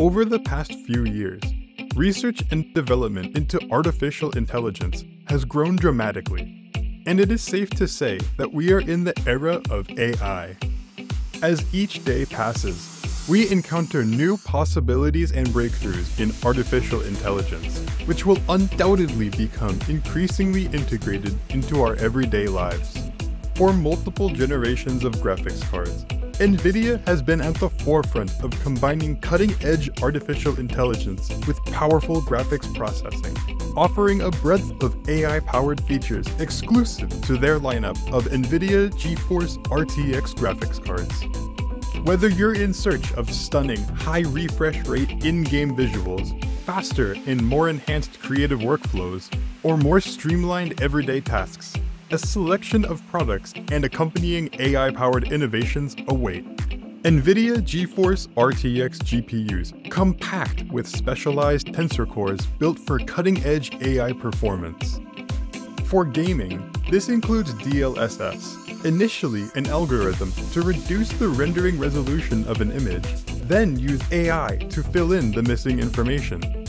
Over the past few years, research and development into artificial intelligence has grown dramatically, and it is safe to say that we are in the era of AI. As each day passes, we encounter new possibilities and breakthroughs in artificial intelligence, which will undoubtedly become increasingly integrated into our everyday lives. For multiple generations of graphics cards, NVIDIA has been at the forefront of combining cutting-edge artificial intelligence with powerful graphics processing, offering a breadth of AI-powered features exclusive to their lineup of NVIDIA GeForce RTX graphics cards. Whether you're in search of stunning, high refresh rate in-game visuals, faster and more enhanced creative workflows, or more streamlined everyday tasks, a selection of products and accompanying AI-powered innovations await. NVIDIA GeForce RTX GPUs come packed with specialized tensor cores built for cutting-edge AI performance. For gaming, this includes DLSS, initially an algorithm to reduce the rendering resolution of an image, then use AI to fill in the missing information.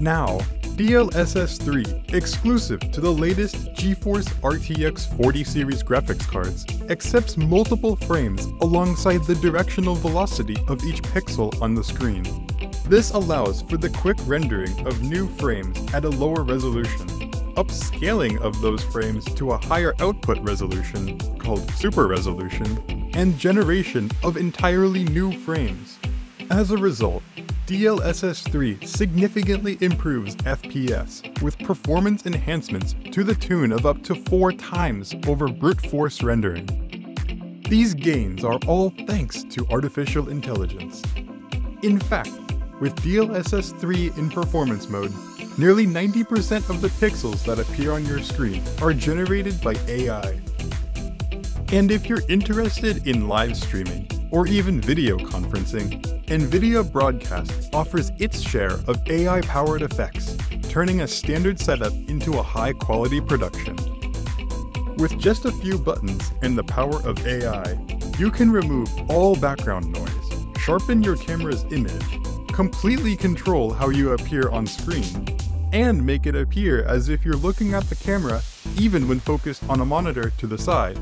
Now, DLSS 3, exclusive to the latest GeForce RTX 40 series graphics cards, accepts multiple frames alongside the directional velocity of each pixel on the screen. This allows for the quick rendering of new frames at a lower resolution, upscaling of those frames to a higher output resolution, called super resolution, and generation of entirely new frames. As a result, DLSS 3 significantly improves FPS with performance enhancements to the tune of up to 4 times over brute force rendering. These gains are all thanks to artificial intelligence. In fact, with DLSS 3 in performance mode, nearly 90% of the pixels that appear on your screen are generated by AI. And if you're interested in live streaming, or even video conferencing, NVIDIA Broadcast offers its share of AI-powered effects, turning a standard setup into a high-quality production. With just a few buttons and the power of AI, you can remove all background noise, sharpen your camera's image, completely control how you appear on screen, and make it appear as if you're looking at the camera even when focused on a monitor to the side.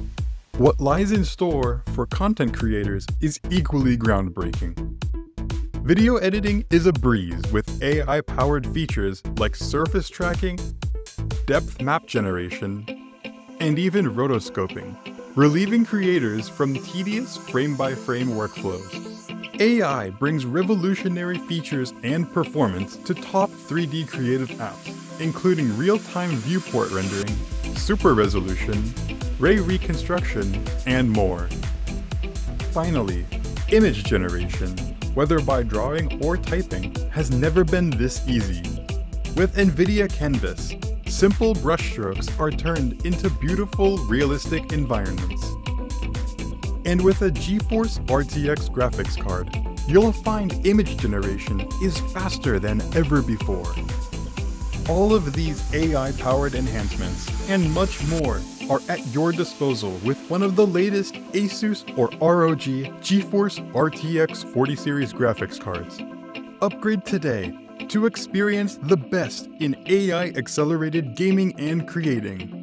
What lies in store for content creators is equally groundbreaking. Video editing is a breeze with AI-powered features like surface tracking, depth map generation, and even rotoscoping, relieving creators from tedious frame-by-frame -frame workflows. AI brings revolutionary features and performance to top 3D creative apps, including real-time viewport rendering, super resolution, ray reconstruction, and more. Finally, image generation, whether by drawing or typing, has never been this easy. With NVIDIA Canvas, simple brushstrokes are turned into beautiful, realistic environments. And with a GeForce RTX graphics card, you'll find image generation is faster than ever before. All of these AI-powered enhancements, and much more, are at your disposal with one of the latest Asus or ROG GeForce RTX 40 series graphics cards. Upgrade today to experience the best in AI accelerated gaming and creating.